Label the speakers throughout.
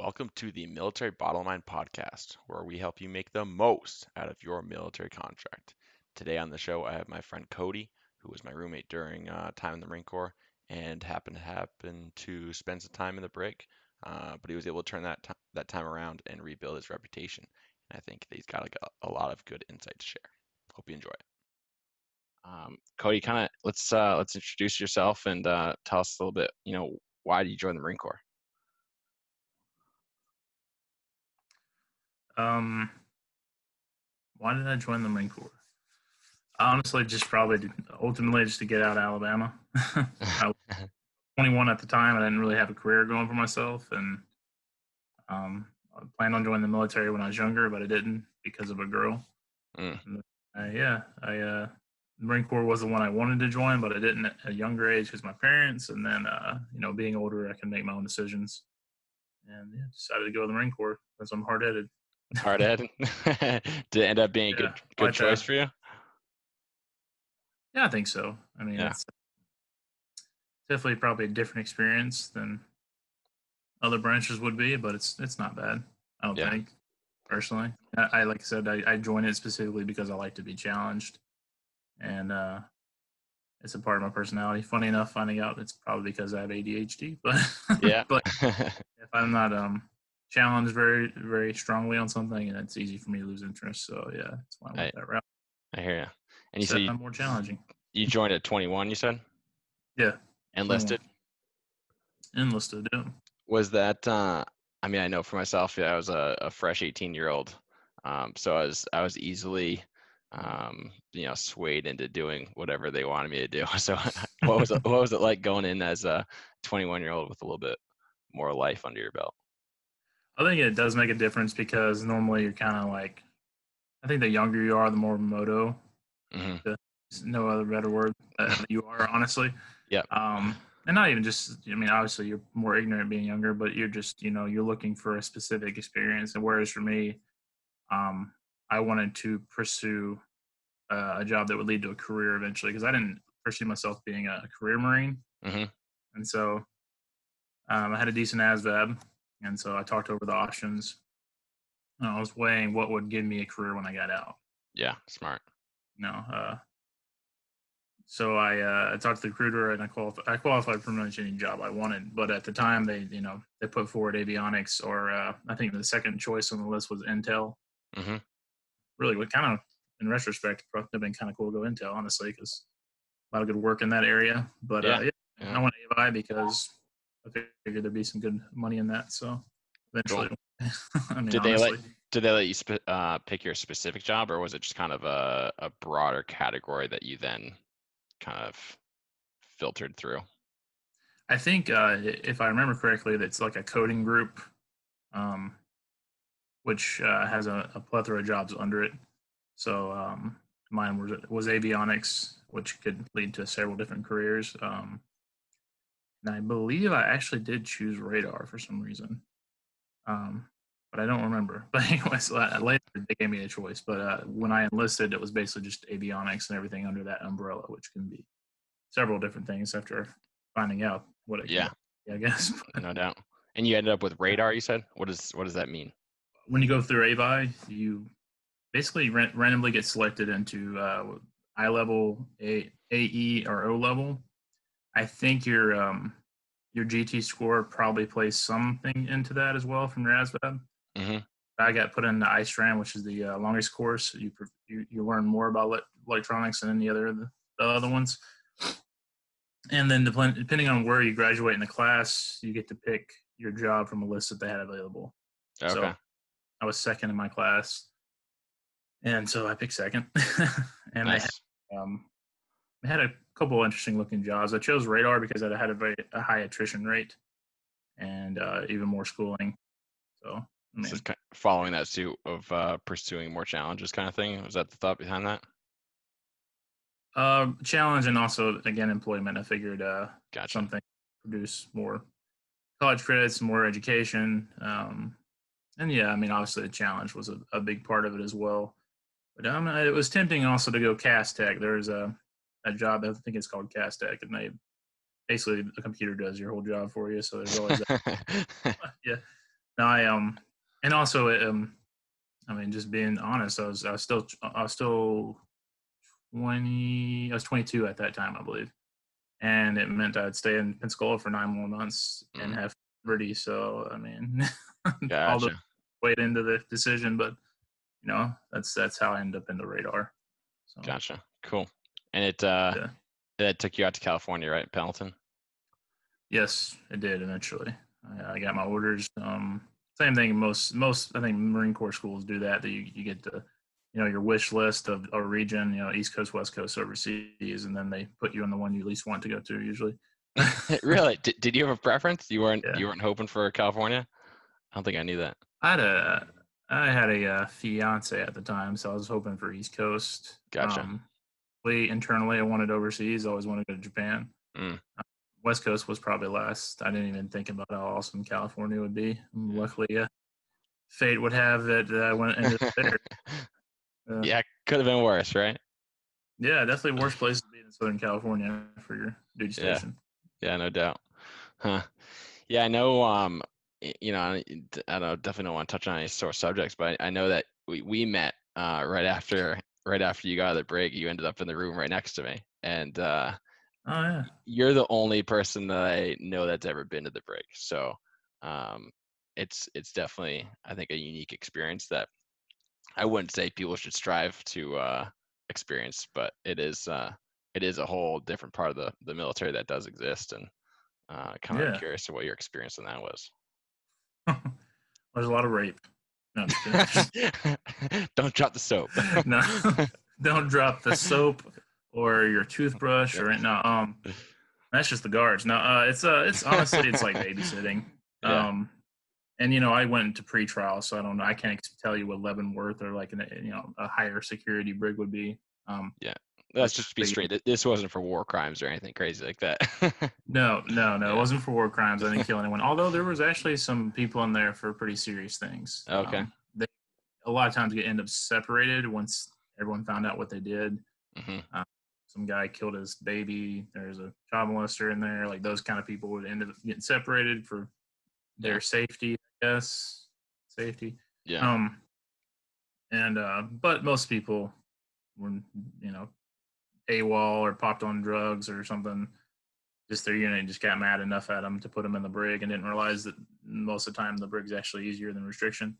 Speaker 1: Welcome to the Military Bottom Line Podcast, where we help you make the most out of your military contract. Today on the show, I have my friend Cody, who was my roommate during uh, time in the Marine Corps and happened to happen to spend some time in the brig, uh, but he was able to turn that, t- that time around and rebuild his reputation. And I think he's got like, a, a lot of good insight to share. Hope you enjoy it. Um, Cody, kind of let's uh, let's introduce yourself and uh, tell us a little bit. You know, why did you join the Marine Corps?
Speaker 2: Um, why did I join the Marine Corps? Honestly, just probably ultimately just to get out of Alabama. I was 21 at the time. I didn't really have a career going for myself, and um, I planned on joining the military when I was younger, but I didn't because of a girl. Mm. And, uh, yeah, I uh, Marine Corps was the one I wanted to join, but I didn't at a younger age because my parents, and then uh, you know, being older, I can make my own decisions, and yeah, decided to go to the Marine Corps because I'm hard headed.
Speaker 1: Hard headed. Did it end up being a good good choice for you?
Speaker 2: Yeah, I think so. I mean, yeah. it's definitely probably a different experience than other branches would be, but it's it's not bad. I don't yeah. think personally. I, I, like I said, I, I joined it specifically because I like to be challenged, and uh, it's a part of my personality. Funny enough, finding out it's probably because I have ADHD, but
Speaker 1: yeah.
Speaker 2: but if I'm not um challenged very very strongly on something, and it's easy for me to lose interest. So yeah, that's why I went I, that route.
Speaker 1: I hear you. And you
Speaker 2: said
Speaker 1: you,
Speaker 2: more challenging.
Speaker 1: You joined at 21. You said.
Speaker 2: Yeah.
Speaker 1: Enlisted.
Speaker 2: 21. Enlisted. Yeah.
Speaker 1: Was that? uh I mean, I know for myself, yeah, I was a, a fresh 18 year old, um, so I was I was easily um, you know, swayed into doing whatever they wanted me to do. So, what was it, what was it like going in as a 21 year old with a little bit more life under your belt?
Speaker 2: I think it does make a difference because normally you're kind of like, I think the younger you are, the more moto. Mm-hmm. no other better word uh, you are, honestly.
Speaker 1: Yeah.
Speaker 2: Um, and not even just, I mean, obviously you're more ignorant being younger, but you're just, you know, you're looking for a specific experience. And whereas for me, um, I wanted to pursue uh, a job that would lead to a career eventually because I didn't foresee myself being a career Marine. Mm-hmm. And so um, I had a decent ASVAB and so I talked over the options. And I was weighing what would give me a career when I got out.
Speaker 1: Yeah, smart.
Speaker 2: No, uh, so I uh, I talked to the recruiter and I qualified. I qualified for much any job I wanted, but at the time they you know they put forward avionics or uh, I think the second choice on the list was Intel. Mm-hmm. Really, what kind of in retrospect probably have been kind of cool to go Intel honestly because a lot of good work in that area. But yeah, uh, yeah, yeah. I went AVI because I figured there'd be some good money in that. So eventually,
Speaker 1: cool. I mean, did honestly, they let did they let you sp- uh, pick your specific job, or was it just kind of a, a broader category that you then kind of filtered through?
Speaker 2: I think uh, if I remember correctly, it's like a coding group, um, which uh, has a, a, plethora of jobs under it. So um, mine was was avionics, which could lead to several different careers. Um, and I believe I actually did choose radar for some reason, um, but I don't remember. But anyways, later they gave me a choice. But uh, when I enlisted, it was basically just avionics and everything under that umbrella, which can be several different things after finding out what it.
Speaker 1: Yeah.
Speaker 2: Be, I guess.
Speaker 1: no doubt. And you ended up with radar. You said. What does what does that mean?
Speaker 2: When you go through AVI, you basically randomly get selected into uh, I level, A, AE, or O level I think your um, your GT score probably plays something into that as well from your ASVAB. Mm-hmm. I got put in the ISTRAM, which is the uh, longest course. You, you, you learn more about electronics than any other the, the other ones. And then depending on where you graduate in the class, you get to pick your job from a list that they had available.
Speaker 1: Okay. So
Speaker 2: I was second in my class, and so I picked second. and nice. I had, um, I had a couple interesting looking jobs. I chose radar because it had a very a high attrition rate and uh, even more schooling. So,
Speaker 1: I mean, kind of following that suit of uh, pursuing more challenges, kind of thing. Was that the thought behind that?
Speaker 2: Uh, challenge and also again employment. I figured uh,
Speaker 1: gotcha.
Speaker 2: something produce more college credits, more education, um, and yeah, I mean obviously the challenge was a, a big part of it as well. But um, it was tempting also to go CASS tech. There's a a job. I think it's called CASS Tech, and they basically the computer does your whole job for you. So there's always that. yeah. no, I um, and also um, I mean, just being honest, I was I was still I was still twenty. I was twenty two at that time, I believe, and it meant I'd stay in Pensacola for nine more months and
Speaker 1: Mm.
Speaker 2: have liberty. So I mean, all the
Speaker 1: Gotcha.
Speaker 2: weight into the decision, but you know, that's that's how I end up in the radar. So
Speaker 1: Gotcha. Cool. And it uh
Speaker 2: Yeah.
Speaker 1: it took you out to California, right, Pendleton?
Speaker 2: yes, it did eventually. I, I got my orders. Um, same thing. Most most I think Marine Corps schools do that. That you you get the you know your wish list of a region, you know, East Coast, West Coast, overseas, and then they put you on the one you least want to go to usually.
Speaker 1: really? Did, did you have a preference? You weren't
Speaker 2: Yeah.
Speaker 1: you weren't hoping for California? I don't think I knew that.
Speaker 2: I had a I had a uh, fiance at the time, so I was hoping for East Coast.
Speaker 1: Gotcha.
Speaker 2: Um, internally, I wanted overseas. I always wanted to go to Japan.
Speaker 1: Mm.
Speaker 2: Uh, West Coast was probably last. I didn't even think about how awesome California would be.
Speaker 1: Yeah.
Speaker 2: Luckily, uh, fate would have that I went ended up there. Uh,
Speaker 1: yeah, could have been worse, right?
Speaker 2: yeah, definitely worst place to be in Southern California for your duty
Speaker 1: Yeah.
Speaker 2: station.
Speaker 1: Yeah, yeah no doubt. Huh. Yeah, I know. Um, you know, I don't definitely don't want to touch on any sore subjects, but I know that we we met uh right after right after you got out of the brig. You ended up in the room right next to me, and uh,
Speaker 2: Oh yeah,
Speaker 1: you're the only person that I know that's ever been to the brig. So, um, it's it's definitely I think a unique experience that I wouldn't say people should strive to uh experience, but it is uh it is a whole different part of the the military that does exist, and uh, kind of
Speaker 2: Yeah.
Speaker 1: curious to what your experience in that was.
Speaker 2: there's a lot of rape. No.
Speaker 1: Don't drop the soap.
Speaker 2: no, don't drop the soap or your toothbrush or no. Um, that's just the guards. No, uh, it's uh, it's honestly it's like babysitting.
Speaker 1: Yeah.
Speaker 2: Um, and you know, I went into pretrial, so I don't know. I can't tell you what Leavenworth or like an you know a higher security brig would be. Um,
Speaker 1: Let's just be straight. This wasn't for war crimes or anything crazy like that.
Speaker 2: no, no, no.
Speaker 1: Yeah.
Speaker 2: It wasn't for war crimes. I didn't kill anyone. Although there was actually some people in there for pretty serious things.
Speaker 1: Okay.
Speaker 2: Um, they a lot of times get end up separated once everyone found out what they did.
Speaker 1: hmm
Speaker 2: some guy killed his baby. There's a child molester in there. Like those kind of people would end up getting separated for their
Speaker 1: Yeah.
Speaker 2: safety, I guess. Safety.
Speaker 1: Yeah.
Speaker 2: Um and uh but most people were you know AWOL or popped on drugs or something. Just their unit just got mad enough at them to put them in the brig and didn't realize that most of the time the brig's actually easier than restriction.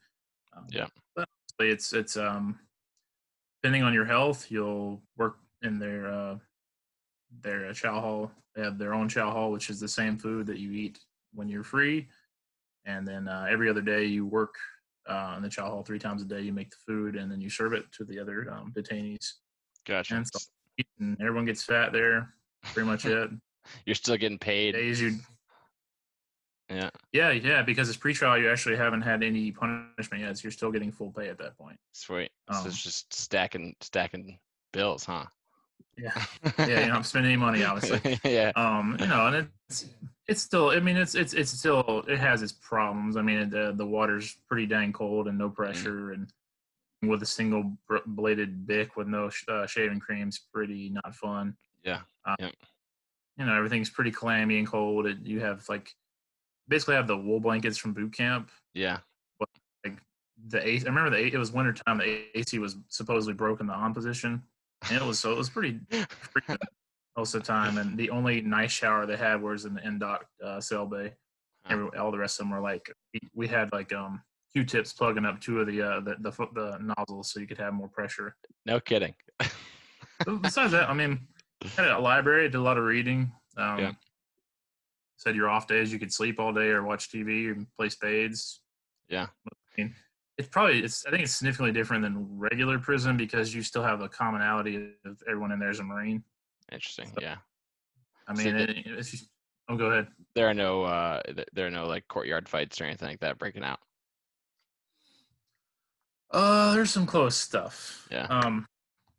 Speaker 2: Um,
Speaker 1: Yeah.
Speaker 2: But it's it's um depending on your health, you'll work in their uh their uh, chow hall. They have their own chow hall, which is the same food that you eat when you're free. And then uh, every other day you work uh, in the chow hall three times a day. You make the food and then you serve it to the other um, detainees.
Speaker 1: Gotcha.
Speaker 2: And so and everyone gets fat there. Pretty much it.
Speaker 1: You're still getting paid.
Speaker 2: Days you
Speaker 1: Yeah.
Speaker 2: yeah yeah because it's pretrial. You actually haven't had any punishment yet. So you're still getting full pay at that point.
Speaker 1: Sweet. so
Speaker 2: Um,
Speaker 1: it's just stacking stacking bills, huh?
Speaker 2: Yeah yeah. You don't have to spend any money obviously.
Speaker 1: yeah.
Speaker 2: um you know and it's it's still i mean it's it's it's still it has its problems i mean the the water's pretty dang cold and no pressure and with a single bladed Bic with no sh- uh, shaving cream's pretty not fun
Speaker 1: Yeah.
Speaker 2: you know everything's pretty clammy and cold it, you have like basically have the wool blankets from boot camp
Speaker 1: Yeah.
Speaker 2: But, Like the AC, I remember the A- it was winter time. The AC was supposedly broken the on position, and it was so it was pretty most of the time. And the only nice shower they had was in the end dock uh, cell bay.
Speaker 1: Huh.
Speaker 2: Every, all the rest of them were like we- we had like um Q-tips plugging up two of the uh, the the, the nozzles so you could have more pressure.
Speaker 1: No kidding.
Speaker 2: Besides that, I mean, had a library, did a lot of reading. Um,
Speaker 1: Yeah.
Speaker 2: Said your off days you could sleep all day or watch TV or play spades.
Speaker 1: Yeah.
Speaker 2: I mean, it's probably it's I think it's significantly different than regular prison because you still have the commonality of everyone in there is a marine.
Speaker 1: Interesting.
Speaker 2: So-
Speaker 1: Yeah.
Speaker 2: I mean, it, it's just, oh, go ahead.
Speaker 1: There are no uh there are no like courtyard fights or anything like that breaking out.
Speaker 2: Uh, there's some close stuff.
Speaker 1: Yeah.
Speaker 2: Um,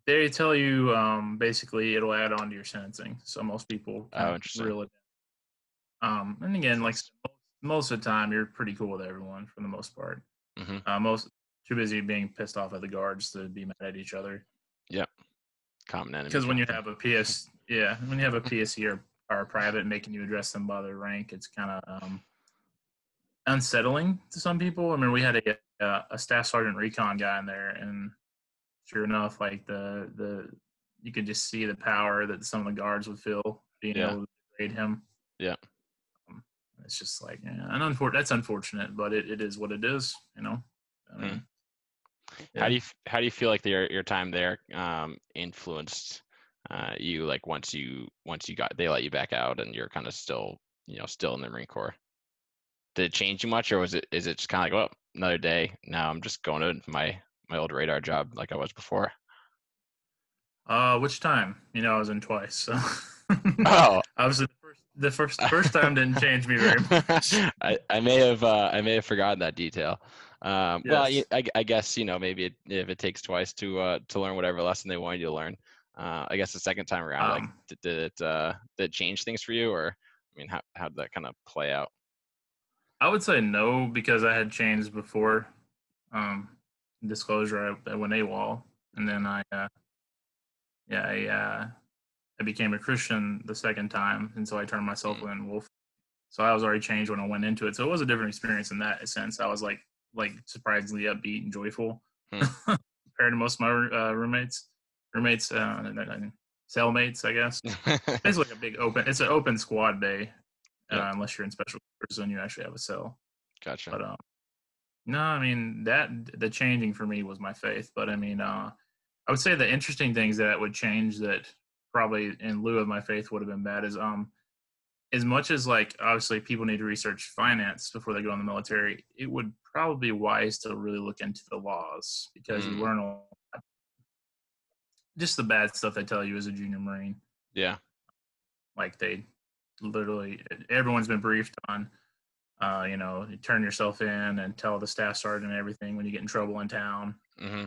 Speaker 2: they tell you um basically it'll add on to your sentencing, so most people
Speaker 1: Oh, interesting.
Speaker 2: reel it. Um, and again, like most of the time, you're pretty cool with everyone for the most part.
Speaker 1: hmm
Speaker 2: Uh, most too busy being pissed off at the guards to be mad at each other. Yep.
Speaker 1: Common enemy.
Speaker 2: Because when you have a PS, yeah, when you have a PFC or, or a private making you address them by their rank, it's kind of um, unsettling to some people. I mean, we had a a, a staff sergeant recon guy in there, and sure enough, like the the you could just see the power that some of the guards would feel being
Speaker 1: Yeah.
Speaker 2: able to degrade him.
Speaker 1: Yeah.
Speaker 2: Um, it's just like, yeah, and unfor- that's unfortunate, but it, it is what it is, you know. I
Speaker 1: Mm.
Speaker 2: mean,
Speaker 1: How do you how do you feel like your your time there um, influenced uh, you? Like once you once you got they let you back out and you're kind of still you know still in the Marine Corps. Did it change you much, or was it is it just kind of like, well, another day. Now I'm just going to my my old radar job like I was before.
Speaker 2: Uh, which time? You know, I was in twice, so.
Speaker 1: Oh,
Speaker 2: Obviously, the first the first first time didn't change me very much.
Speaker 1: I, I may have uh, I may have forgotten that detail. Um, Well, I I, I guess you know maybe it, if it takes twice to uh, to learn whatever lesson they wanted you to learn. Uh, I guess the second time around, like
Speaker 2: Um,
Speaker 1: did, did it uh, did it change things for you, or I mean, how how did that kind of play out?
Speaker 2: I would say no because I had changed before. Um, disclosure, I, I went AWOL, and then I, uh, yeah, I, uh, I became a Christian the second time, and so I turned myself
Speaker 1: Mm.
Speaker 2: in wolf. So I was already changed when I went into it. So it was a different experience in that sense. I was like, like surprisingly upbeat and joyful
Speaker 1: Hmm.
Speaker 2: compared to most of my uh, roommates, roommates, uh, cellmates, I guess. It's like a big open. It's an open squad day, uh, unless you're in special quarters you actually have a cell.
Speaker 1: gotcha.
Speaker 2: But um, no, I mean that the changing for me was my faith. But I mean, uh, I would say the interesting things that would change that probably in lieu of my faith would have been bad is um, as much as like obviously people need to research finance before they go in the military, it would probably be wise to really look into the laws because
Speaker 1: Mm.
Speaker 2: you learn a lot. Just the bad stuff they tell you as a junior marine
Speaker 1: yeah.
Speaker 2: like they literally everyone's been briefed on uh, you know you turn yourself in and tell the staff sergeant everything when you get in trouble in town.
Speaker 1: Hmm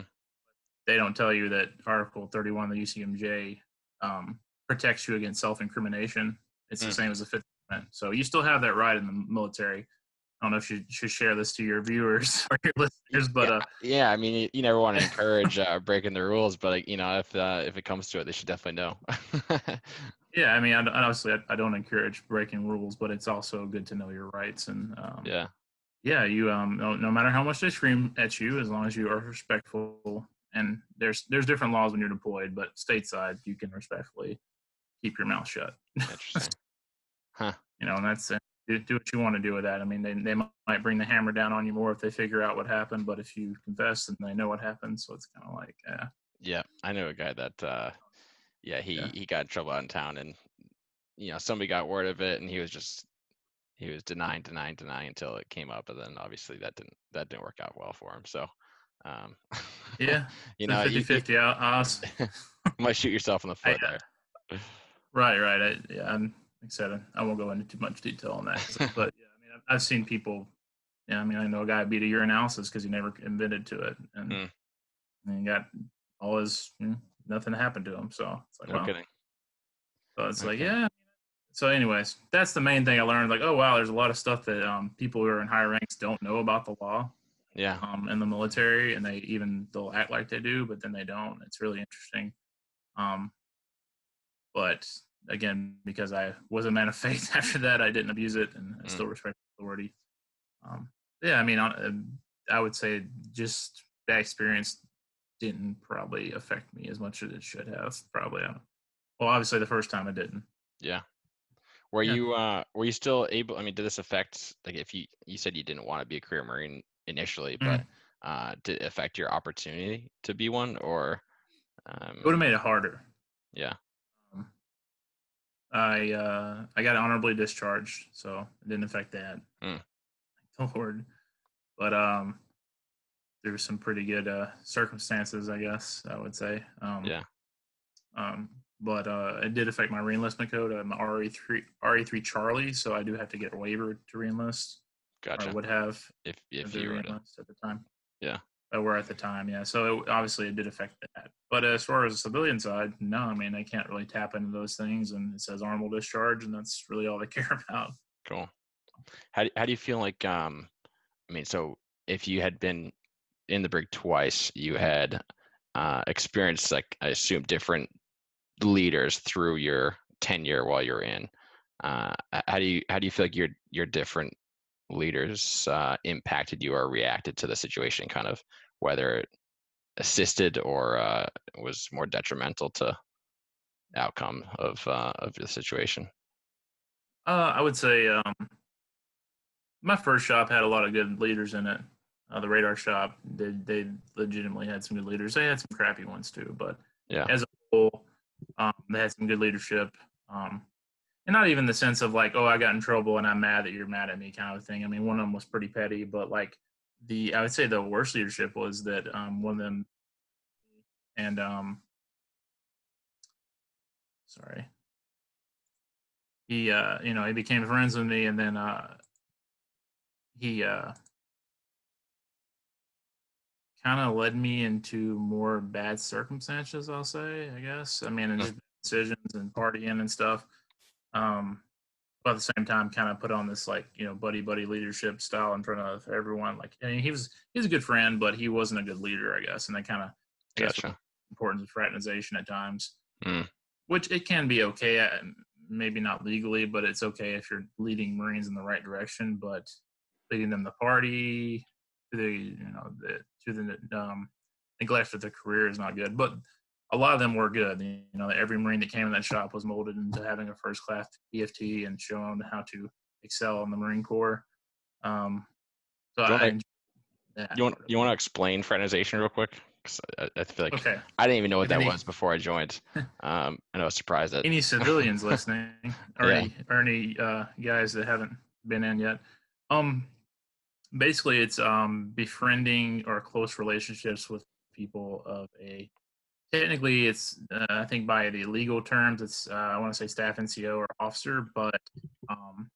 Speaker 2: they don't tell you that article 31 of the ucmj um, protects you against self-incrimination. It's the
Speaker 1: Mm.
Speaker 2: same as the fifth amendment. So you still have that right in the military. I don't know if you should share this to your viewers or your listeners but
Speaker 1: yeah,
Speaker 2: uh
Speaker 1: yeah, I mean, you, you never want to encourage uh, breaking the rules, but like, you know, if uh, if it comes to it, they should definitely know.
Speaker 2: yeah i mean I, honestly I, I don't encourage breaking rules but it's also good to know your rights and um,
Speaker 1: yeah,
Speaker 2: yeah, you um no, no matter how much they scream at you, as long as you are respectful, and there's there's different laws when you're deployed, but stateside you can respectfully keep your mouth shut.
Speaker 1: interesting.
Speaker 2: You know, and that's uh, do, do what you want to do with that. I mean, they they might bring the hammer down on you more if they figure out what happened, but if you confess, then they know what happened. So it's kind of like, uh,
Speaker 1: Yeah, I know a guy that uh yeah, he
Speaker 2: Yeah.
Speaker 1: he got in trouble out in town and you know, somebody got word of it and he was just he was denying, denying, denying until it came up and then obviously that didn't that didn't work out well for him. So um
Speaker 2: yeah,
Speaker 1: you know, you,
Speaker 2: 50
Speaker 1: you
Speaker 2: 50 odds.
Speaker 1: might shoot yourself in the foot
Speaker 2: uh,
Speaker 1: there.
Speaker 2: Right, right. I, yeah, I'm like I said, I won't go into too much detail on that. so- but yeah, I mean, I've, I've seen people. Yeah, I mean, I know a guy beat a urinalysis because he never admitted to it, and,
Speaker 1: Hmm.
Speaker 2: and he got all his you know, nothing happened to him. So it's like,
Speaker 1: No
Speaker 2: wow.
Speaker 1: kidding.
Speaker 2: So it's like, yeah. So, anyways, that's the main thing I learned. Like, oh wow, there's a lot of stuff that um, people who are in higher ranks don't know about the law
Speaker 1: Yeah.
Speaker 2: um, in the military, and they even they'll act like they do, but then they don't. It's really interesting. Um, but again, because I was a man of faith after that, I didn't abuse it, and I
Speaker 1: Mm.
Speaker 2: still respect authority. Um, yeah, I mean, uh, I would say just that experience didn't probably affect me as much as it should have. Probably. uh, Well, obviously, the first time it didn't.
Speaker 1: Yeah. Were
Speaker 2: Yeah.
Speaker 1: you uh were you still able I mean, did this affect like if you you said you didn't want to be a career marine initially,
Speaker 2: Mm.
Speaker 1: but uh did it affect your opportunity to be one or um
Speaker 2: It would have made it harder.
Speaker 1: yeah.
Speaker 2: Um, I uh, I got honorably discharged, so it didn't affect that. The Lord. But um, there were some pretty good uh, circumstances, I guess I would say. Um,
Speaker 1: Yeah.
Speaker 2: Um, but uh, it did affect my reenlistment code. I'm RE three RE three Charlie, so I do have to get a waiver to reenlist. Or I
Speaker 1: Gotcha.
Speaker 2: would have
Speaker 1: If
Speaker 2: if
Speaker 1: if you were to
Speaker 2: at the time.
Speaker 1: Yeah.
Speaker 2: Uh, were at the time, yeah. So it, obviously it did affect that. But as far as the civilian side, no, I mean they can't really tap into those things, and it says honorable discharge, and that's really all they care about.
Speaker 1: Cool. How do, how do you feel like um I mean so if you had been in the brig twice, you had uh experienced like I assume different leaders through your tenure while you're in. Uh how do you how do you feel like your your different leaders uh, impacted you or reacted to the situation, kind of whether it assisted or uh, was more detrimental to outcome of uh, of the situation?
Speaker 2: Uh, I would say um, my first shop had a lot of good leaders in it. Uh, the radar shop, they they legitimately had some good leaders. They had some crappy ones too, but
Speaker 1: Yeah.
Speaker 2: as a whole, um, they had some good leadership. Um, and not even the sense of like, oh, I got in trouble and I'm mad that you're mad at me kind of thing. I mean, one of them was pretty petty, but like the I would say the worst leadership was that um, one of them and um, sorry, he uh, you know he became friends with me, and then uh, he uh, kind of led me into more bad circumstances. I'll say, I guess. I mean, and decisions and partying and stuff. Um, but at the same time, kind of put on this like you know buddy buddy leadership style in front of everyone. Like, I mean, he was he was a good friend, but he wasn't a good leader, I guess. And that kind of I guess
Speaker 1: Gotcha.
Speaker 2: importance of fraternization at times,
Speaker 1: Mm.
Speaker 2: which it can be okay. At, maybe not legally, but it's okay if you're leading Marines in the right direction. But leading them the party to the you know the to the um, neglect of their career is not good. But a lot of them were good. You know, every Marine that came in that shop was molded into having a first class PFT and shown how to excel in the Marine Corps. Um, so
Speaker 1: you
Speaker 2: I enjoyed that.
Speaker 1: You want you want to explain fraternization real quick? 'Cause I, I feel like
Speaker 2: Okay.
Speaker 1: I didn't even know what that
Speaker 2: Any-
Speaker 1: was before I joined. Um, and I was surprised that
Speaker 2: any civilians listening or
Speaker 1: Yeah.
Speaker 2: any or any uh, guys that haven't been in yet um basically it's um befriending or close relationships with people of a technically it's uh, i think by the legal terms it's uh, i want to say staff nco or officer but um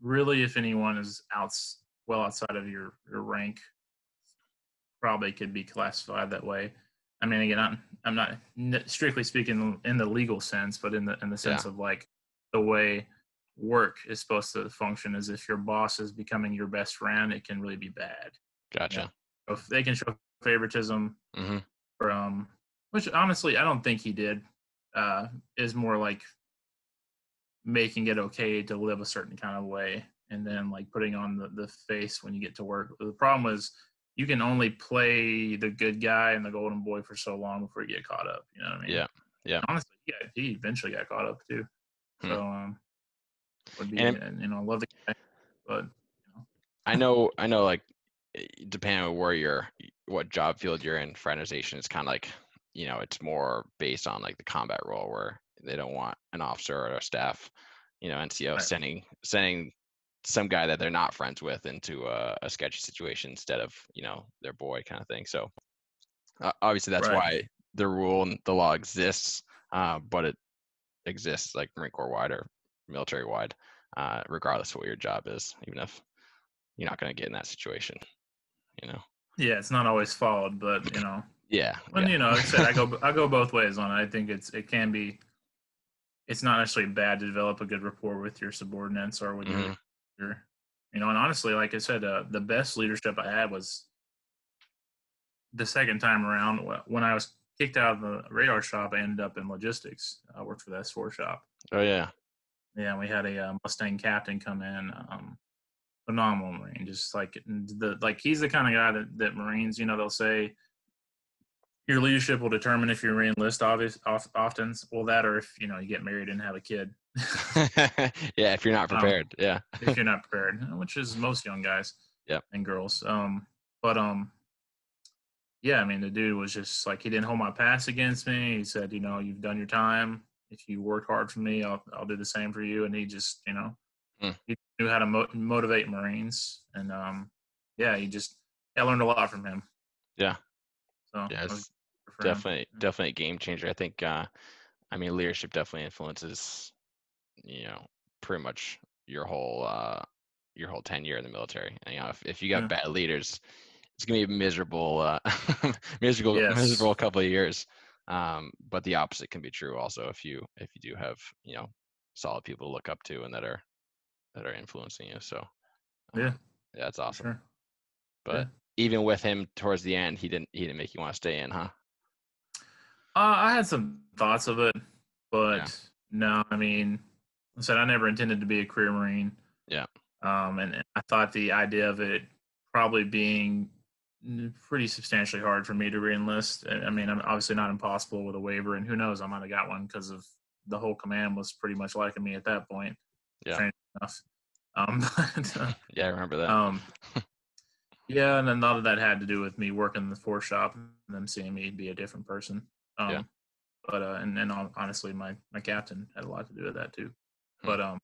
Speaker 2: really if anyone is outs well outside of your your rank probably could be classified that way. I mean, again, I'm, I'm not n- strictly speaking in the legal sense, but in the in the sense of like the way work is supposed to function is if your boss is becoming your best friend, it can really be bad.
Speaker 1: gotcha.
Speaker 2: So if they can show favoritism
Speaker 1: hmm
Speaker 2: from, which honestly I don't think he did, uh, is more like making it okay to live a certain kind of way, and then like putting on the, the face when you get to work. The problem was you can only play the good guy and the golden boy for so long before you get caught up. You know what I mean?
Speaker 1: Yeah, yeah.
Speaker 2: Honestly, yeah, he eventually got caught up too.
Speaker 1: Hmm.
Speaker 2: So um, would be
Speaker 1: And-
Speaker 2: and, you know love the guy, but
Speaker 1: I know I know like depending on where you're what job field you're in, fraternization is kind of like you know it's more based on like the combat role where they don't want an officer or a staff, you know, NCO
Speaker 2: Right.
Speaker 1: sending sending some guy that they're not friends with into a, a sketchy situation instead of you know their boy kind of thing. So uh, obviously that's
Speaker 2: Right.
Speaker 1: why the rule and the law exists, uh, but it exists like Marine Corps wide or military wide, uh, regardless of what your job is, even if you're not going to get in that situation, you know.
Speaker 2: yeah, it's not always followed, but you know,
Speaker 1: Yeah.
Speaker 2: when
Speaker 1: yeah.
Speaker 2: you know, like I said, I go I go both ways on it. I think it's it can be. It's not necessarily bad to develop a good rapport with your subordinates or with
Speaker 1: Mhm.
Speaker 2: your, you know. And honestly, like I said, uh, the best leadership I had was the second time around when I was kicked out of the radar shop. I ended up in logistics. I worked for the S four shop.
Speaker 1: Oh yeah.
Speaker 2: Yeah, we had a uh, Mustang captain come in. Um, phenomenal Marine, just like the like he's the kind of guy that, that Marines, you know, they'll say your leadership will determine if you re-enlist obvious off, often. Well, that or if you know you get married and have a kid,
Speaker 1: yeah. If you're not
Speaker 2: Um,
Speaker 1: prepared, yeah.
Speaker 2: if you're not prepared, which is most young guys,
Speaker 1: Yeah,
Speaker 2: and girls. Um, but um, yeah, I mean, the dude was just like he didn't hold my pass against me. He said, you know, you've done your time. If you work hard for me, I'll I'll do the same for you. And he just, you know,
Speaker 1: Hmm.
Speaker 2: he knew how to mo- motivate Marines, and um, yeah, he just I learned a lot from him.
Speaker 1: Yeah.
Speaker 2: So
Speaker 1: Yeah,
Speaker 2: good him.
Speaker 1: definitely definitely a game changer. I think. uh I mean, leadership definitely influences, you know, pretty much your whole uh your whole tenure in the military. And, you know, if if you got
Speaker 2: Yeah.
Speaker 1: bad leaders, it's gonna be a miserable, uh, miserable,
Speaker 2: Yes.
Speaker 1: miserable couple of years. Um, but the opposite can be true also if you if you do have you know solid people to look up to and that are that are influencing you. So
Speaker 2: Yeah.
Speaker 1: um, yeah, that's awesome.
Speaker 2: Sure.
Speaker 1: But even with him towards the end, he didn't he didn't make you want to stay in, huh?
Speaker 2: Uh, I had some thoughts of it, but
Speaker 1: Yeah.
Speaker 2: no, I mean, I said I never intended to be a career Marine.
Speaker 1: Yeah.
Speaker 2: um, and, and I thought the idea of it probably being pretty substantially hard for me to reenlist. I mean, I'm obviously not impossible with a waiver, and who knows, I might have got one because of the whole command was pretty much liking me at that point.
Speaker 1: Yeah.
Speaker 2: Enough. Um, but, uh,
Speaker 1: yeah, I remember that.
Speaker 2: Um, yeah, and then a lot of that had to do with me working the force shop and them seeing me be a different person. Um,
Speaker 1: Yeah.
Speaker 2: But uh, and then honestly, my my captain had a lot to do with that too.
Speaker 1: Hmm.
Speaker 2: But um,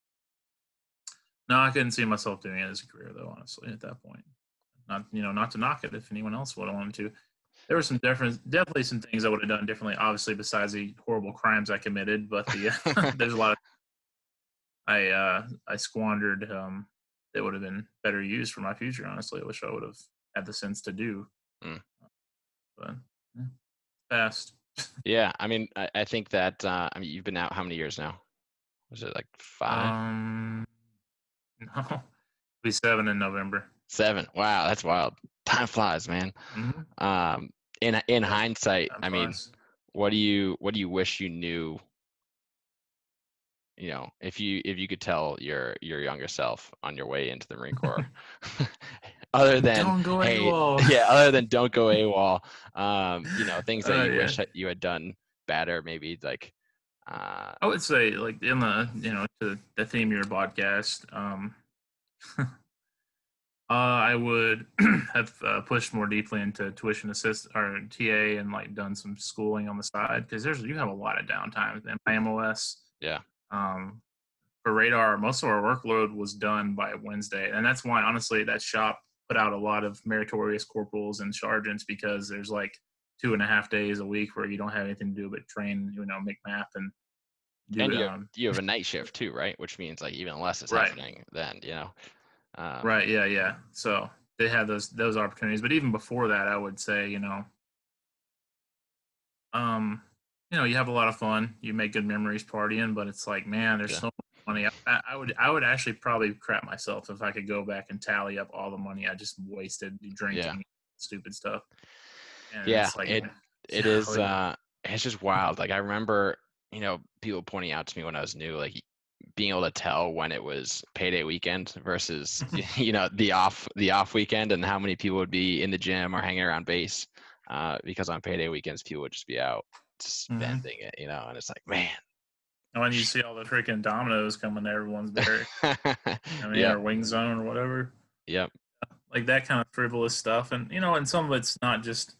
Speaker 2: no, I couldn't see myself doing it as a career though. Honestly, at that point, not you know not to knock it if anyone else would have wanted to. There were some different, definitely some things I would have done differently. Obviously, besides the horrible crimes I committed, but the there's a lot of I uh I squandered um that would have been better used for my future. Honestly, I wish I would have had the sense to do.
Speaker 1: Mm.
Speaker 2: But yeah, fast.
Speaker 1: Yeah, I mean, I, I think that uh, I mean, you've been out how many years now? Was it like five,
Speaker 2: Um, no, it'll be seven in November.
Speaker 1: Seven? Wow, that's wild. Time flies, man.
Speaker 2: Mhm.
Speaker 1: Um, in in hindsight,
Speaker 2: Time
Speaker 1: I mean,
Speaker 2: flies.
Speaker 1: what do you what do you wish you knew? You know, if you if you could tell your your younger self on your way into the Marine Corps, other than
Speaker 2: don't go
Speaker 1: hey,
Speaker 2: AWOL.
Speaker 1: yeah, other than don't go AWOL, um, you know, things that
Speaker 2: Uh,
Speaker 1: you
Speaker 2: yeah.
Speaker 1: wish that you had done better, maybe like, uh,
Speaker 2: I would say, like in the you know to the theme of your podcast, um, uh, I would have uh, pushed more deeply into tuition assist or TA and like done some schooling on the side because there's you have a lot of downtime in IMOS.
Speaker 1: Yeah.
Speaker 2: Um, for radar, most of our workload was done by Wednesday, and that's why honestly that shop put out a lot of meritorious corporals and sergeants because there's like two and a half days a week where you don't have anything to do but train, you know, make map and do
Speaker 1: and you have,
Speaker 2: um,
Speaker 1: you have a night shift too, right? Which means like even less is
Speaker 2: Right.
Speaker 1: happening then, you know. Um,
Speaker 2: right, yeah, yeah. So they had those those opportunities, but even before that, I would say, you know, um, you know, you have a lot of fun, you make good memories partying, but it's like, man, there's
Speaker 1: Yeah.
Speaker 2: so much money. I, I would I would actually probably crap myself if I could go back and tally up all the money I just wasted drinking stupid stuff. And
Speaker 1: Yeah,
Speaker 2: it's like,
Speaker 1: it- It is. Uh, it's just wild. Like I remember, you know, people pointing out to me when I was new, like being able to tell when it was payday weekend versus you know the off the off weekend and how many people would be in the gym or hanging around base uh, because on payday weekends people would just be out
Speaker 2: Mm-hmm.
Speaker 1: spending it you know and it's like man
Speaker 2: And when you see all the freaking Domino's coming to everyone's there, I mean, or wing zone or whatever.
Speaker 1: yep
Speaker 2: like that kind of frivolous stuff and you know and some of it's not just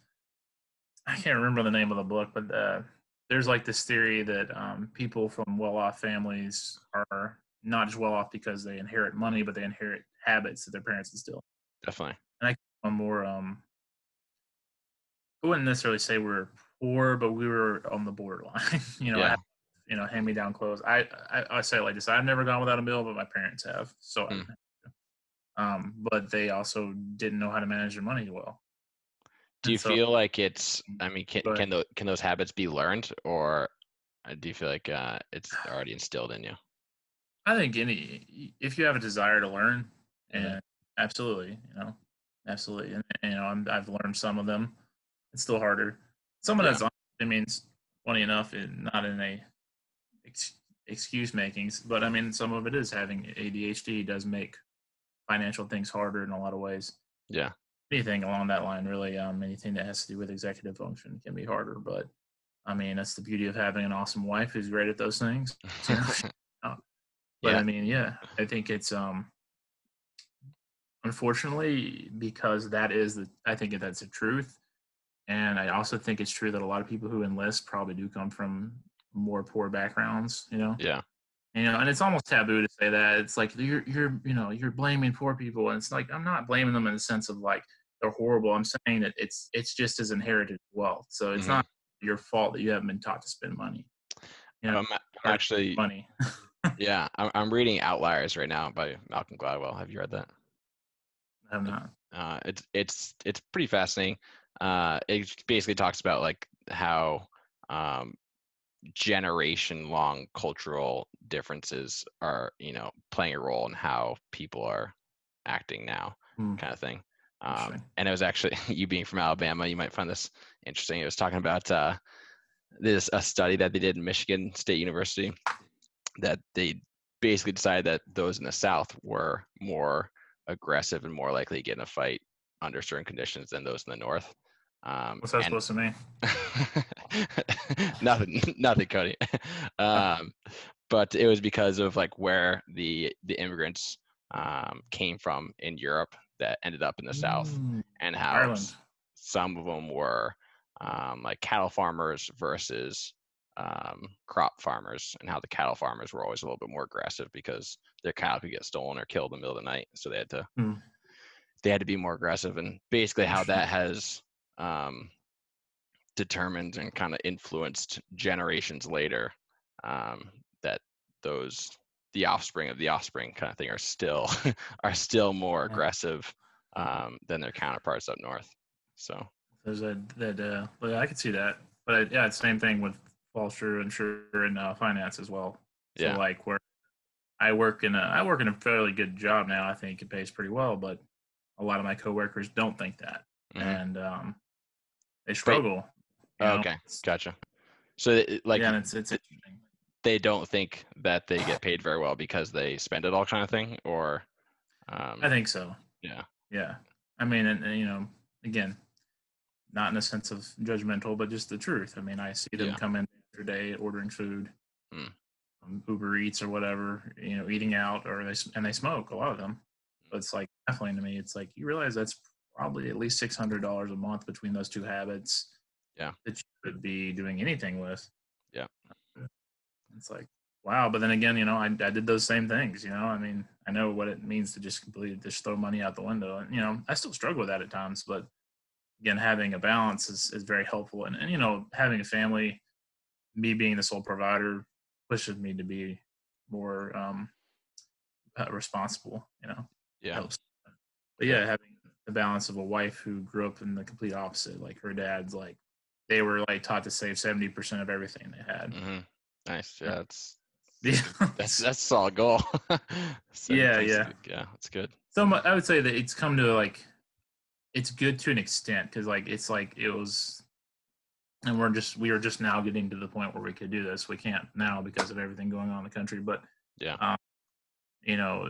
Speaker 2: i can't remember the name of the book but uh, there's like this theory that um, people from well-off families are not just well-off because they inherit money but they inherit habits that their parents instill.
Speaker 1: Definitely.
Speaker 2: And I'm more um i wouldn't necessarily say we were poor but we were on the borderline you know
Speaker 1: Yeah.
Speaker 2: had, you know hand me down clothes. I, I i say it like this i've never gone without a meal but my parents have so I-
Speaker 1: Hmm.
Speaker 2: um but they also didn't know how to manage their money well
Speaker 1: do you
Speaker 2: so-
Speaker 1: feel like it's i mean can, can, those, can those habits be learned or uh, do you feel like uh, it's already instilled in you
Speaker 2: I think any if you have a desire to learn,
Speaker 1: Mhm.
Speaker 2: absolutely, you know, absolutely, and you know, I'm, I've learned some of them. It's still harder. Some of
Speaker 1: Yeah.
Speaker 2: that's I mean, funny enough, it, not in a ex, excuse makings, but I mean, some of it is having ADHD does make financial things harder in a lot of ways.
Speaker 1: yeah
Speaker 2: Anything along that line, really, um, anything that has to do with executive function can be harder. But I mean, that's the beauty of having an awesome wife who's great at those things. Know, But
Speaker 1: Yeah.
Speaker 2: I mean, yeah, I think it's um unfortunately because that is the I think that's the truth. And I also think it's true that a lot of people who enlist probably do come from more poor backgrounds, you know.
Speaker 1: yeah
Speaker 2: You know, and it's almost taboo to say that. It's like you're you're you know, you're blaming poor people and it's like I'm not blaming them in the sense of like they're horrible. I'm saying that it's it's just as inherited wealth. So it's
Speaker 1: Mhm.
Speaker 2: not your fault that you haven't been taught to spend money. You know,
Speaker 1: I'm, I'm actually
Speaker 2: money.
Speaker 1: yeah I'm, I'm reading outliers right now by malcolm gladwell have you read that
Speaker 2: I'm not.
Speaker 1: uh, it's it's it's pretty fascinating. Uh, it basically talks about like how um, generation long cultural differences are you know playing a role in how people are acting now,
Speaker 2: Hmm.
Speaker 1: kind of thing. Um, and it was actually you being from Alabama, you might find this interesting. It was talking about uh, this a study that they did in Michigan State University that they basically decided that those in the South were more aggressive and more likely to get in a fight under certain conditions than those in the North.
Speaker 2: Um, What's that and, supposed to mean?
Speaker 1: nothing, nothing, Cody. Um, but it was because of like where the the immigrants um, came from in Europe that ended up in the South, mm, and how Ireland. some of them were um, like cattle farmers versus um, crop farmers, and how the cattle farmers were always a little bit more aggressive because their cattle could get stolen or killed in the middle of the night, so they had to mm. they had to be more aggressive, and basically how that has um, determined and kind of influenced generations later um, that those the offspring of the offspring kind of thing are still are still more aggressive um, than their counterparts up north. So
Speaker 2: there's a that uh, well, I could see that, but yeah, it's the same thing with falls true and sure in uh, finance as well. So yeah. like where I work in a I work in a fairly good job now. I think it pays pretty well, but a lot of my coworkers don't think that, mm-hmm. and um, they struggle.
Speaker 1: okay, gotcha. So like,
Speaker 2: yeah, it's it's interesting.
Speaker 1: They don't think that they get paid very well because they spend it all, kind of thing, or.
Speaker 2: Um, I think so.
Speaker 1: Yeah.
Speaker 2: Yeah. I mean, and, and, you know, again, not in a sense of judgmental, but just the truth. I mean, I see them yeah. come in every day ordering food, mm. um, Uber Eats or whatever, you know, eating out, or they and they smoke a lot of them. But it's like definitely to me, it's like you realize that's probably at least six hundred dollars a month between those two habits.
Speaker 1: Yeah,
Speaker 2: that you could be doing anything with. It's like wow. But then again, you know, I I did those same things. You know, I mean, I know what it means to just completely just throw money out the window, and you know, I still struggle with that at times. But again, having a balance is is very helpful, and and you know, having a family, me being the sole provider pushes me to be more um uh, responsible. You know,
Speaker 1: yeah. Helps.
Speaker 2: But yeah, having the balance of a wife who grew up in the complete opposite. Like her dad's like they were like taught to save seventy percent of everything they had.
Speaker 1: Mm-hmm. Nice. Yeah, that's yeah, that's that's a solid goal.
Speaker 2: so yeah, yeah,
Speaker 1: yeah. That's good.
Speaker 2: So I would say that it's come to like it's good to an extent because like it's like it was and we're just we are just now getting to the point where we could do this we can't now because of everything going on in the country but
Speaker 1: yeah um,
Speaker 2: you know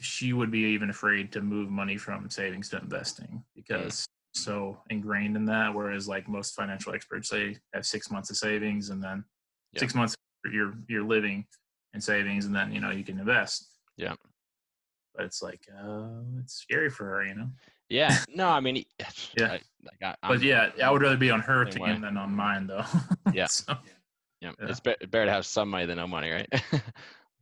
Speaker 2: she would be even afraid to move money from savings to investing because mm. so ingrained in that. Whereas like most financial experts say have six months of savings and then yeah. six months you're you're living and savings and then you know you can invest.
Speaker 1: Yeah.
Speaker 2: But it's like uh it's scary for her, you know.
Speaker 1: Yeah. No, I mean
Speaker 2: yeah. I, like I, but yeah, I would rather be on her team than on mine though.
Speaker 1: yeah. so, yeah. yeah. It's better to have some money than no money, right?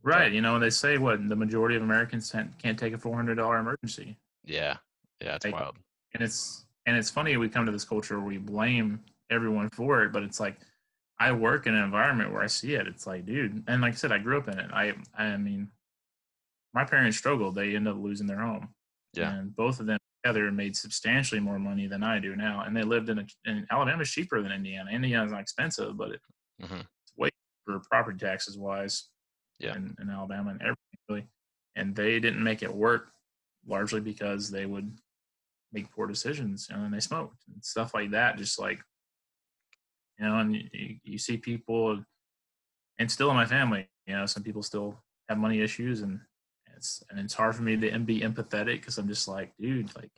Speaker 2: Right. You know, they say what the majority of Americans can't take a four hundred dollar emergency.
Speaker 1: Yeah. Yeah, it's like, wild.
Speaker 2: And it's and it's funny we come to this culture where we blame everyone for it, but it's like I work in an environment where I see it. It's like, dude, and like I said, I grew up in it. I I mean, my parents struggled. They ended up losing their home.
Speaker 1: Yeah.
Speaker 2: And both of them together made substantially more money than I do now. And they lived in a, in Alabama's cheaper than Indiana. Indiana's not expensive, but it, mm-hmm. it's way for property taxes wise
Speaker 1: yeah.
Speaker 2: in, in Alabama and everything really. And they didn't make it work largely because they would make poor decisions and then they smoked and stuff like that. Just like, you know, and you, you see people, and still in my family, you know, some people still have money issues and it's and it's hard for me to be empathetic because I'm just like, dude, like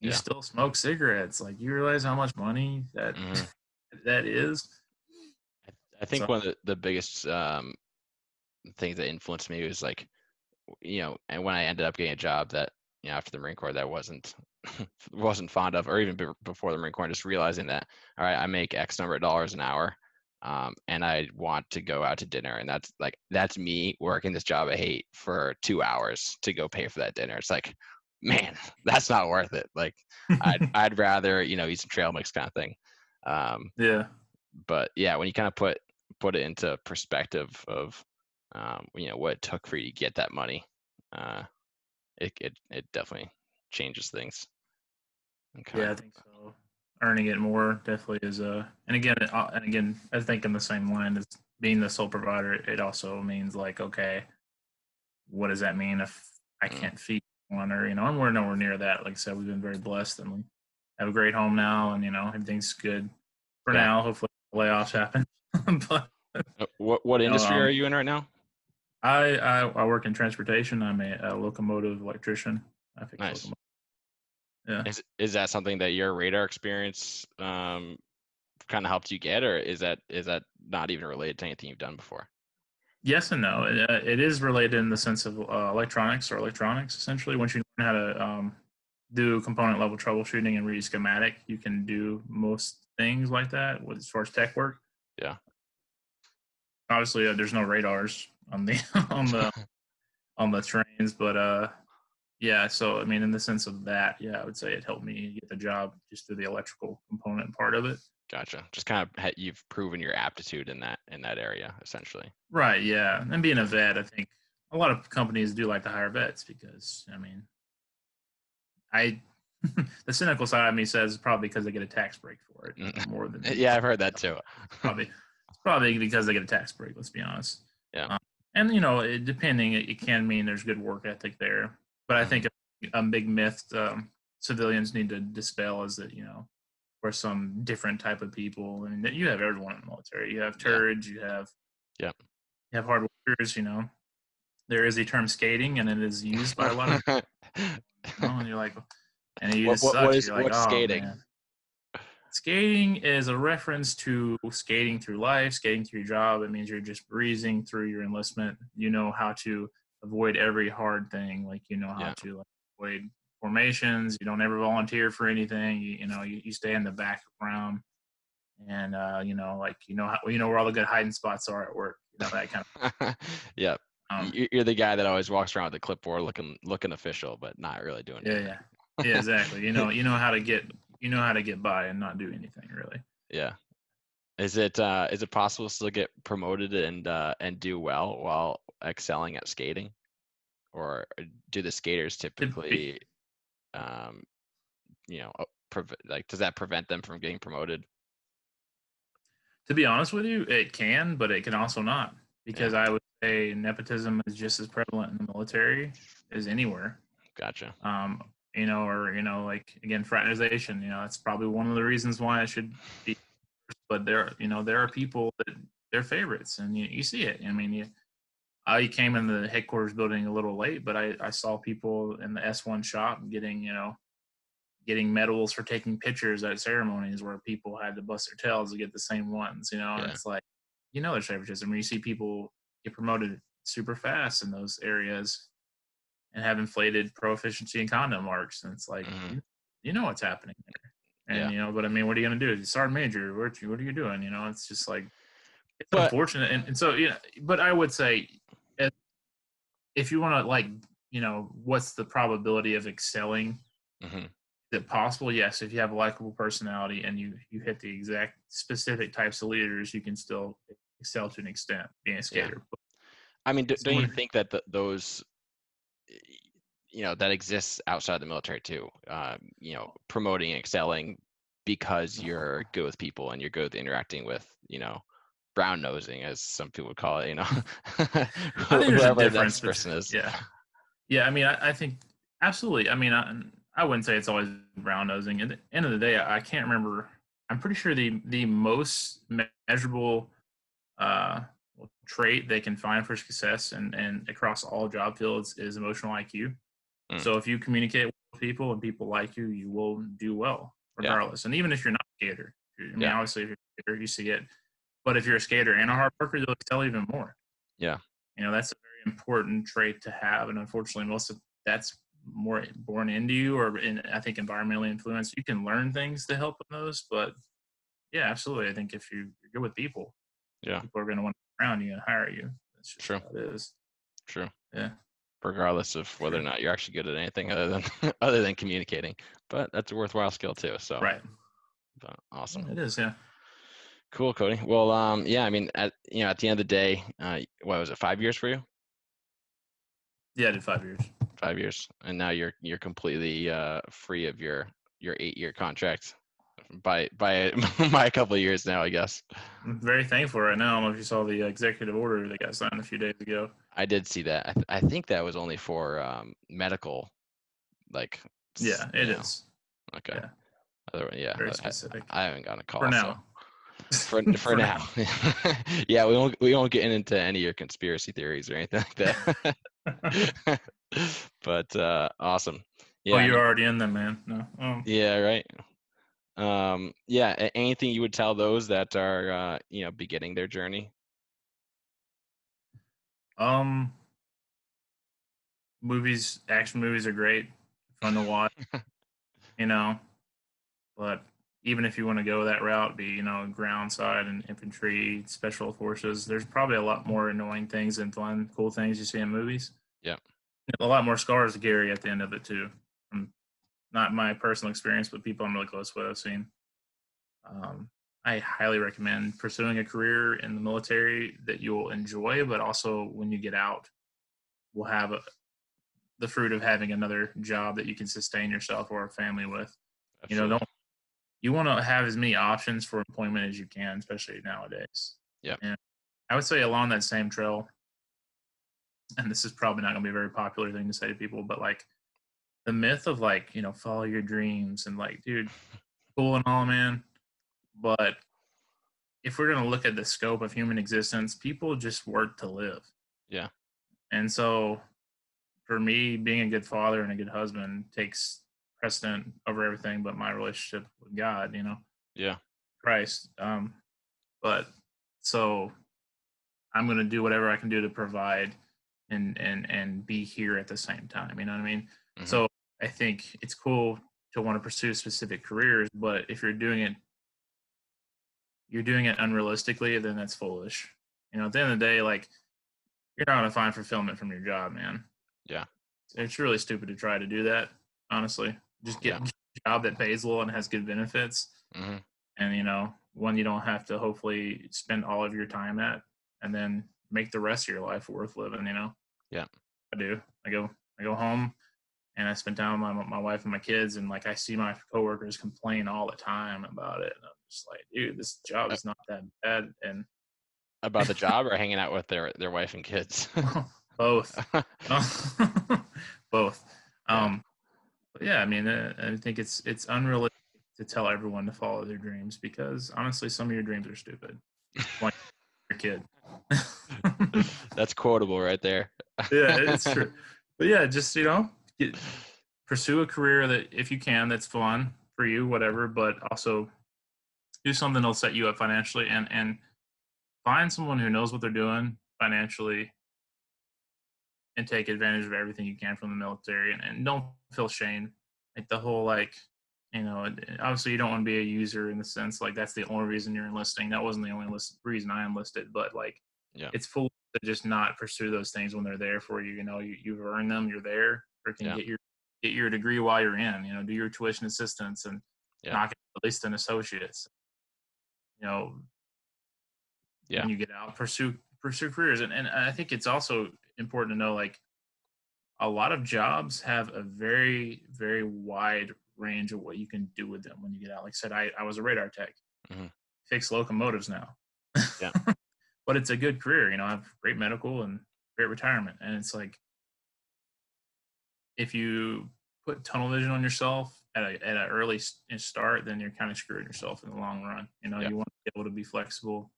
Speaker 2: you yeah. still smoke cigarettes. Like you realize how much money that mm-hmm. that is.
Speaker 1: I think so, one of the, the biggest um, things that influenced me was like, you know, and when I ended up getting a job that, you know, after the Marine Corps that wasn't wasn't fond of, or even before the Marine Corps, just realizing that, all right, I make X number of dollars an hour, um, and I want to go out to dinner, and that's like that's me working this job I hate for two hours to go pay for that dinner. It's like, man, that's not worth it. Like, I'd I'd rather you know eat some trail mix kind of thing. Um,
Speaker 2: yeah.
Speaker 1: But yeah, when you kind of put put it into perspective of um, you know what it took for you to get that money uh, it, it it definitely changes things
Speaker 2: okay. yeah i think so earning it more definitely is a uh, and again uh, and again i think in the same line as being the sole provider it also means like okay what does that mean if i mm. can't feed one or you know and we're nowhere near that like i said we've been very blessed and we have a great home now and you know everything's good for yeah. now hopefully layoffs happen but
Speaker 1: uh, what what industry um, are you in right now
Speaker 2: I, I I work in transportation. I'm a, a locomotive electrician. I fix
Speaker 1: Nice.
Speaker 2: Yeah.
Speaker 1: Is is that something that your radar experience um, kind of helped you get, or is that is that not even related to anything you've done before?
Speaker 2: Yes and no. It, uh, it is related in the sense of uh, electronics or electronics. Essentially, once you learn how to um, do component level troubleshooting and read schematic, you can do most things like that with as far as tech work.
Speaker 1: Yeah.
Speaker 2: Obviously, uh, there's no radars on the on the on the trains, but uh, yeah. So I mean, in the sense of that, yeah, I would say it helped me get the job just through the electrical component part of it.
Speaker 1: Gotcha. Just kind of ha- you've proven your aptitude in that in that area, essentially.
Speaker 2: Right. Yeah. And being a vet, I think a lot of companies do like to hire vets because, I mean, I, the cynical side of me says probably because they get a tax break for it
Speaker 1: Mm.
Speaker 2: more than,
Speaker 1: Yeah, I've heard that too.
Speaker 2: probably, probably because they get a tax break, let's be honest.
Speaker 1: Yeah.
Speaker 2: Um, and, you know, it, depending, it, it can mean there's good work ethic there. But I think a, a big myth um, civilians need to dispel is that, you know, we're some different type of people. And that you have everyone in the military. You have turds, you have
Speaker 1: yeah,
Speaker 2: you have hard workers, you know. There is a term skating and it is used by a lot of people and you're like and it
Speaker 1: What-
Speaker 2: just
Speaker 1: what-
Speaker 2: sucks.
Speaker 1: what is-
Speaker 2: You're like,
Speaker 1: what's
Speaker 2: "Oh,
Speaker 1: skating?"
Speaker 2: man." Skating is a reference to skating through life, skating through your job. It means you're just breezing through your enlistment. You know how to avoid every hard thing. Like you know how
Speaker 1: Yeah.
Speaker 2: to like, avoid formations. You don't ever volunteer for anything. You, you know, you, you stay in the background, and uh, you know, like you know how you know where all the good hiding spots are at work. You know that kind of.
Speaker 1: yeah,
Speaker 2: Um,
Speaker 1: you- you're the guy that always walks around with a clipboard, looking looking official, but not really doing
Speaker 2: yeah,
Speaker 1: anything.
Speaker 2: yeah, yeah, exactly. You know, you know how to get you know how to get by and not do anything really.
Speaker 1: Yeah. Is it uh is it possible to still get promoted and uh and do well while excelling at skating? Or do the skaters typically um you know uh, like does that prevent them from getting promoted?
Speaker 2: To be honest with you, it can, but it can also not because I would say nepotism is just as prevalent in the military as anywhere.
Speaker 1: Gotcha.
Speaker 2: Um, you know, or you know, like again, fraternization. You know, that's probably one of the reasons why it should be. But there, you know, there are people that they're favorites, and you, you see it. I mean, you, I came in the headquarters building a little late, but I, I saw people in the S1 shop getting, you know, getting medals for taking pictures at ceremonies where people had to bust their tails to get the same ones, you know. And it's like, you know, there's favoritism. You see people get promoted super fast in those areas and have inflated proficiency and conduct marks, and it's like,
Speaker 1: Mhm.
Speaker 2: you, you know what's happening there. And
Speaker 1: Yeah.
Speaker 2: you know, but I mean, what are you gonna do? Sergeant major, what what are you doing? You know, it's just like it's
Speaker 1: But-
Speaker 2: unfortunate. And, and so yeah, but I would say if you want to like, you know, what's the probability of excelling?
Speaker 1: hmm
Speaker 2: Is it possible? Yes. If you have a likable personality and you you hit the exact specific types of leaders, you can still excel to an extent being a skater.
Speaker 1: I mean, do, don't you think that th those you know that exists outside the military too? Um, you know, promoting and excelling because you're good with people and you're good with interacting with you know brown nosing as some people would call it. You know,
Speaker 2: I think there's a
Speaker 1: whoever the next person is.
Speaker 2: Yeah, yeah. I mean, I, I think absolutely. I mean, I, I wouldn't say it's always brown nosing. At the end of the day, I, I can't remember. I'm pretty sure the the most measurable uh, trait they can find for success and and across all job fields is emotional IQ.
Speaker 1: Mm.
Speaker 2: So if you communicate with people and people like you, you will do well
Speaker 1: Yeah.
Speaker 2: regardless. And even if you're not a skater, I mean,
Speaker 1: Yeah.
Speaker 2: obviously if you're a skater, you see it. But if you're a skater and a hard worker, you'll excel even more.
Speaker 1: Yeah.
Speaker 2: You know, that's a very important trait to have. And unfortunately, most of that's more born into you or in, I think, environmentally influenced. You can learn things to help in those. But yeah, absolutely. I think if you, you're good with people,
Speaker 1: Yeah.
Speaker 2: people are going to want to be around you and hire you. That's just
Speaker 1: True.
Speaker 2: it is.
Speaker 1: True.
Speaker 2: Yeah.
Speaker 1: Regardless of whether or not you're actually good at anything other than other than communicating, but that's a worthwhile skill too. So
Speaker 2: Right.
Speaker 1: but awesome.
Speaker 2: It is. Yeah.
Speaker 1: Cool, Cody. Well, um, yeah, I mean, at you know, at the end of the day, uh, what was it? Five years for you?
Speaker 2: Yeah. I did five years.
Speaker 1: Five years, and now you're you're completely uh, free of your your eight year contract by by by a couple of years now, I guess.
Speaker 2: I'm very thankful right now. I don't know if you saw the executive order that got signed a few days ago.
Speaker 1: I did see that. I, th- I think that was only for um, medical, like.
Speaker 2: Yeah, it
Speaker 1: you know,
Speaker 2: is
Speaker 1: Okay.
Speaker 2: yeah.
Speaker 1: Other, yeah.
Speaker 2: very specific.
Speaker 1: I, haven't gotten a call.
Speaker 2: For
Speaker 1: so-
Speaker 2: now.
Speaker 1: For for,
Speaker 2: For
Speaker 1: now. yeah, we won't we won't get into any of your conspiracy theories or anything like that. but uh, awesome. Yeah,
Speaker 2: oh, you're already in them, man. No. Um,
Speaker 1: yeah, right. Um, yeah, anything you would tell those that are uh, you know beginning their journey?
Speaker 2: Um, movies, action movies are great, fun to watch. you know, but even if you want to go that route, be you know ground side and infantry, special forces, there's probably a lot more annoying things than fun, cool things you see in movies.
Speaker 1: Yeah.
Speaker 2: a lot more scars to carry at the end of it too. From not my personal experience, but people I'm really close with, I've seen. Um, I highly recommend pursuing a career in the military that you'll enjoy, but also when you get out, will have a, the fruit of having another job that you can sustain yourself or a family with. You know, don't you want to have as many options for employment as you can, especially nowadays.
Speaker 1: Yeah.
Speaker 2: And I would say along that same trail, and this is probably not going to be a very popular thing to say to people, but like the myth of like you know follow your dreams and like dude, cool and all, man, but if we're going to look at the scope of human existence, people just work to live.
Speaker 1: Yeah.
Speaker 2: And so for me, being a good father and a good husband takes precedent over everything but my relationship with God, you know,
Speaker 1: Yeah.
Speaker 2: Christ. Um, but so I'm going to do whatever I can do to provide and, and, and be here at the same time. You know what I mean?
Speaker 1: Mhm.
Speaker 2: So I think it's cool to want to pursue specific careers, but if you're doing it, you're doing it unrealistically, then that's foolish. You know, at the end of the day, like you're not going to find fulfillment from your job, man.
Speaker 1: Yeah.
Speaker 2: It's really stupid to try to do that, honestly. Just get
Speaker 1: Yeah.
Speaker 2: a job that pays well and has good benefits
Speaker 1: Mhm.
Speaker 2: and you know one you don't have to hopefully spend all of your time at and then make the rest of your life worth living you know
Speaker 1: Yeah.
Speaker 2: i do i go i go home and i spend time with my, my wife and my kids and like i see my coworkers complain all the time about it and i'm just like dude this job is not that bad and
Speaker 1: About the job or hanging out with their their wife and kids?
Speaker 2: both both um yeah i mean uh, i think it's it's unrealistic to tell everyone to follow their dreams because honestly some of your dreams are stupid. Like your kid.
Speaker 1: That's quotable right there.
Speaker 2: yeah it's true. But yeah just you know get, pursue a career that if you can that's fun for you whatever but also do something that'll set you up financially and and find someone who knows what they're doing financially and take advantage of everything you can from the military and, and don't feel shame like the whole like you know obviously you don't want to be a user in the sense like that's the only reason you're enlisting that wasn't the only list, reason i enlisted but like
Speaker 1: Yeah.
Speaker 2: it's foolish to just not pursue those things when they're there for you you know you, you've earned them you're there freaking
Speaker 1: Yeah.
Speaker 2: get your get your degree while you're in you know do your tuition assistance and
Speaker 1: Yeah.
Speaker 2: knock at least an associate's you know
Speaker 1: Yeah.
Speaker 2: when you get out pursue pursue careers and, and i think it's also important to know like a lot of jobs have a very very wide range of what you can do with them when you get out like i said i, I was a radar tech
Speaker 1: Mhm.
Speaker 2: fix locomotives now
Speaker 1: Yeah.
Speaker 2: but it's a good career you know i have great medical and great retirement and it's like if you put tunnel vision on yourself at a at an early start then you're kind of screwing yourself in the long run you know
Speaker 1: Yeah.
Speaker 2: you want to be able to be flexible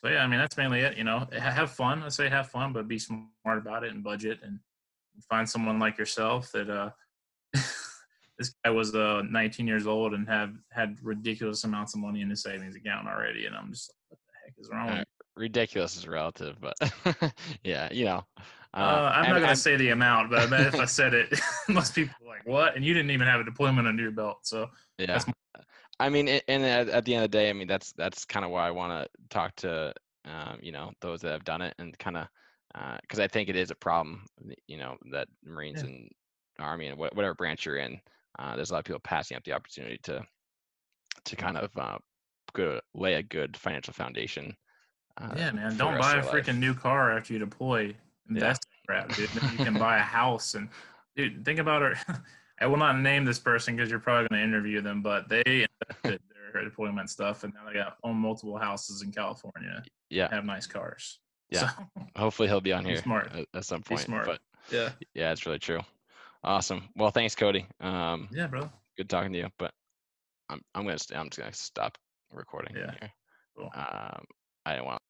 Speaker 2: so yeah i mean that's mainly it you know have fun i say have fun but be smart about it and budget and find someone like yourself that uh this guy was uh 19 years old and have had ridiculous amounts of money in his savings account already and i'm just like what the heck is wrong with
Speaker 1: Uh. Ridiculous is relative, but yeah, you know.
Speaker 2: Uh, I'm
Speaker 1: and
Speaker 2: not going
Speaker 1: I'm-
Speaker 2: to say the amount, but I bet if I said it, most people are like, what? And you didn't even have a deployment under your belt. So,
Speaker 1: Yeah. I mean, and at, at the end of the day, I mean, that's that's kind of why I want to talk to, um, you know, those that have done it and kind of, because I think it is a problem, you know, that Marines
Speaker 2: Yeah.
Speaker 1: and Army and wha- whatever branch you're in, uh, there's a lot of people passing up the opportunity to, to kind of uh, go, lay a good financial foundation. Uh,
Speaker 2: yeah, man, don't buy a
Speaker 1: life.
Speaker 2: freaking new car after you deploy. Invest in crap, dude. You can buy a house. And, dude, think about it. I will not name this person because you're probably going to interview them, but they invested their deployment stuff and now they got own multiple houses in California.
Speaker 1: Yeah.
Speaker 2: Have nice cars.
Speaker 1: Yeah.
Speaker 2: So,
Speaker 1: Hopefully he'll be on here
Speaker 2: smart.
Speaker 1: At, some
Speaker 2: Be
Speaker 1: point.
Speaker 2: smart.
Speaker 1: But
Speaker 2: yeah.
Speaker 1: yeah, it's really true. Awesome. Well, thanks, Cody. Um,
Speaker 2: Yeah, bro.
Speaker 1: good talking to you. But I'm I'm gonna st- I'm just gonna stop recording
Speaker 2: Yeah.
Speaker 1: here.
Speaker 2: Cool.
Speaker 1: Um, I didn't want